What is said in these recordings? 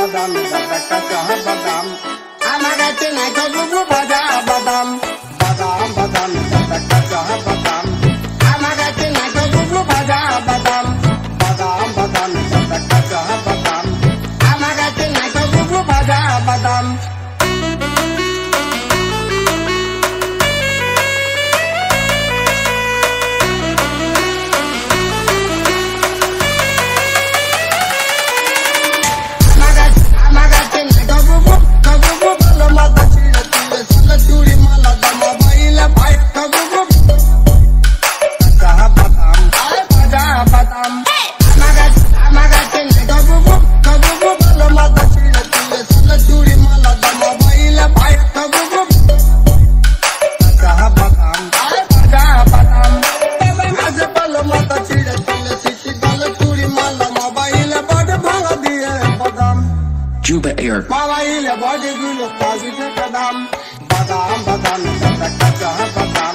বাদাম আমার আছে নাই তো বুবু Cuba Air. Mama ile body kadam, badam badam.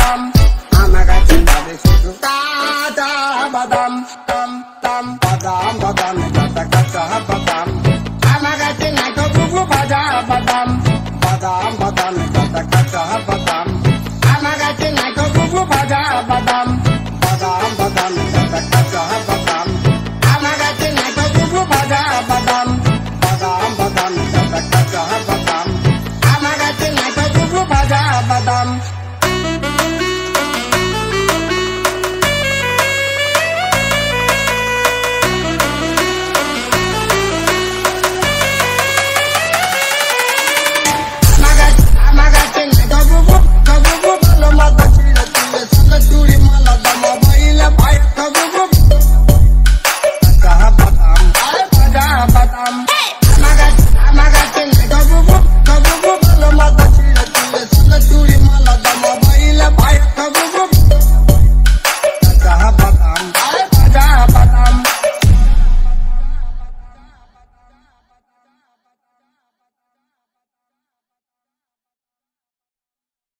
badam anagati bade sutu ta ta badam tam tam badam badam